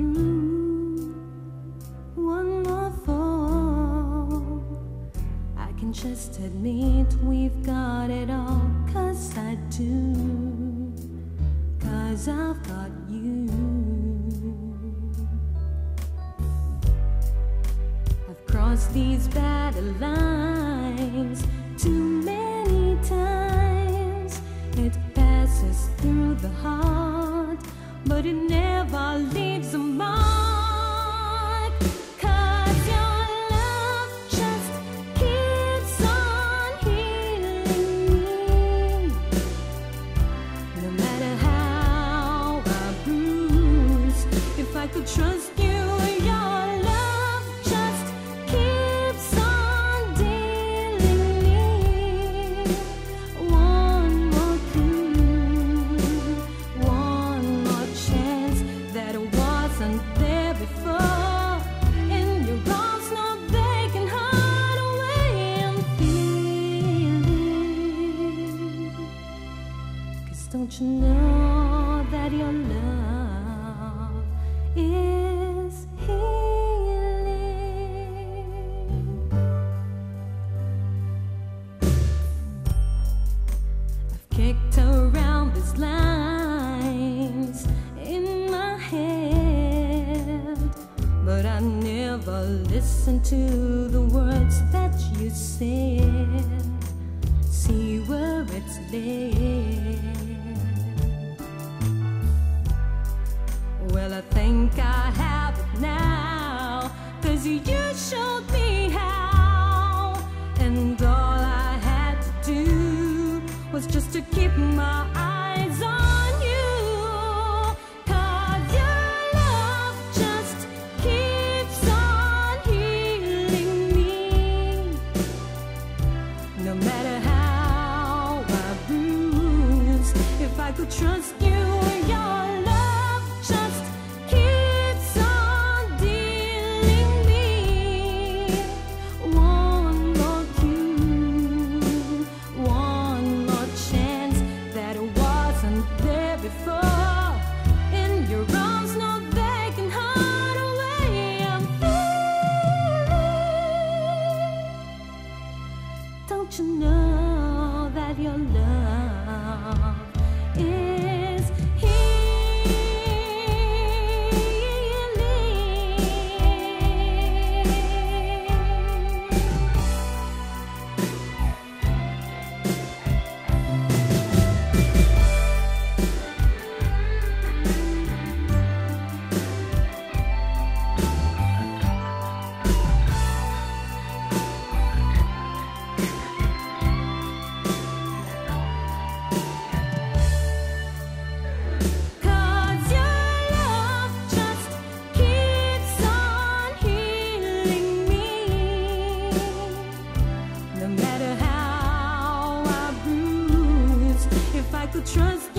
through one more fall. I can just admit we've got it all, cause I do, cause I've got you. I've crossed these battle lines too many times. It passes through the heart, but it don't you know that your love is healing? I've kicked around these lines in my head, but I never listened to the words that you said. See where it's led. Well, I think I have it now. Cause you showed me how. And all I had to do was just to keep my Could trust